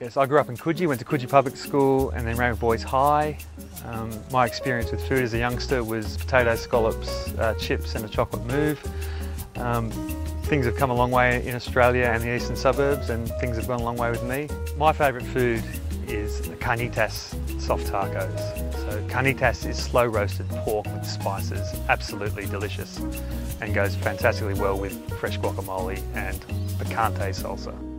Yes, I grew up in Coogee, went to Coogee Public School and then Randwick Boys High. Um, my experience with food as a youngster was potato scallops, uh, chips and a chocolate mousse. Um, things have come a long way in Australia and the eastern suburbs and things have gone a long way with me. My favourite food is carnitas soft tacos. So carnitas is slow roasted pork with spices, absolutely delicious and goes fantastically well with fresh guacamole and picante salsa.